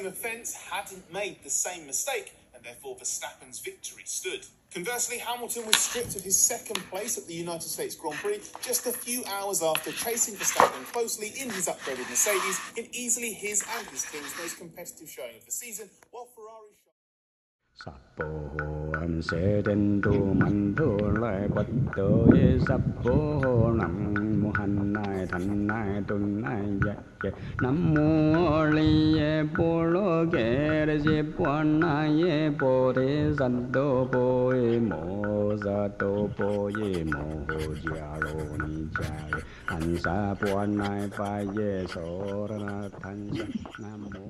same offence hadn't made the same mistake, and therefore Verstappen's victory stood. Conversely, Hamilton was stripped of his second place at the United States Grand Prix just a few hours after chasing Verstappen closely in his upgraded Mercedes in easily his and his team's most competitive showing of the season, while Sappo am se den tu man thu lai bất tử ye sappo nam mô hành nai than nai tuần nai dạ dạ. Nam mô li ye po lo ke de se po na ye po te san do po ye mo sa do po ye mo ho ja lo ni ja ye an sa po nai pa ye so ra na than nam mu